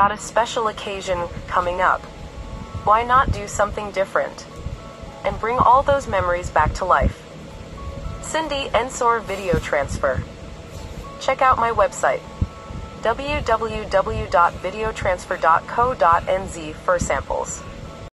got a special occasion coming up. Why not do something different? And bring all those memories back to life. Sindy Ensor Video Transfer. Check out my website www.videotransfer.co.nz for samples.